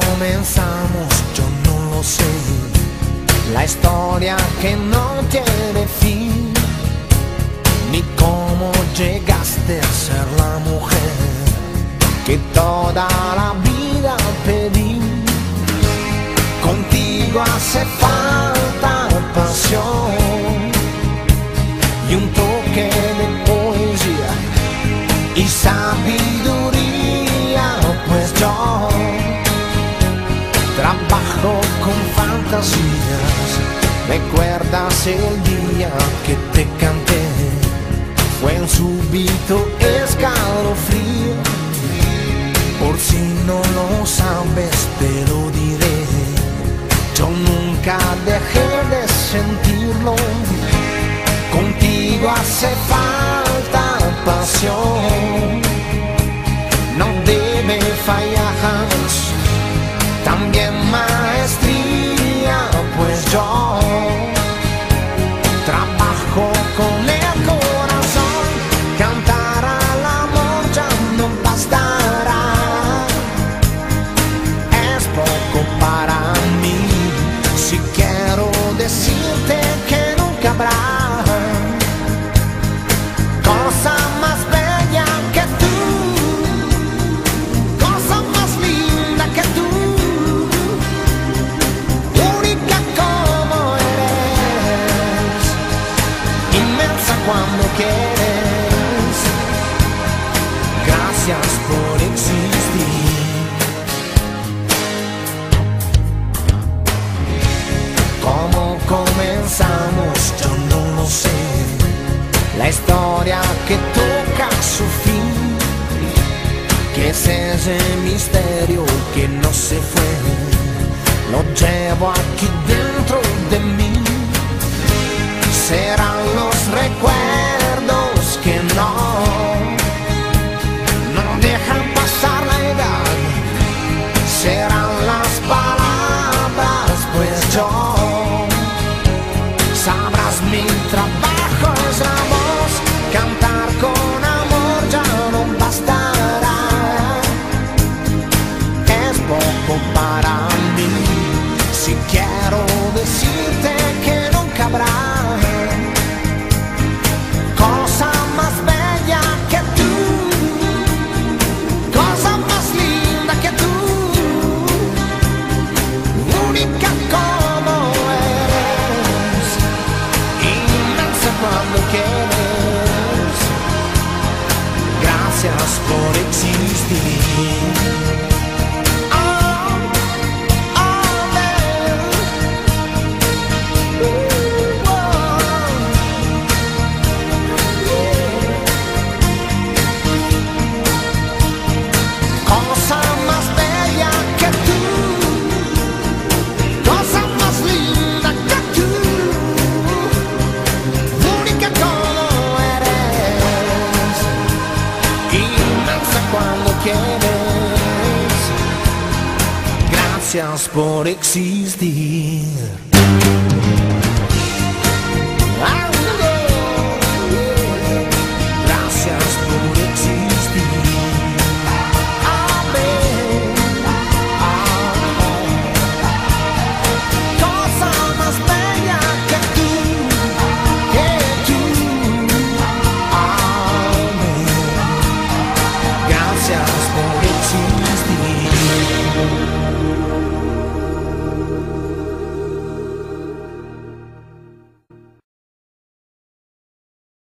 comenzamos? Yo no lo sé. La historia que no tiene fin. Ni cómo llegaste a ser la mujer que toda la vida pedí. Contigo hace falta pasión y un toque de poesía y sabiduría, trabajo con fantasías. ¿Recuerdas el día que te canté? Fue un súbito escalofrío. Por si no lo sabes, te lo diré. Yo nunca dejé de sentirlo. Contigo hace falta pasión. Habrá cosa más bella que tú, cosa más linda que tú, única como eres, inmensa cuando quieres. Gracias por es ese misterio que no se fue, lo llevo aquí dentro de mí. Serán los recuerdos que no, no dejan pasar la edad. Serán las palabras, pues yo sabrás mi trabajo Gracias por existir.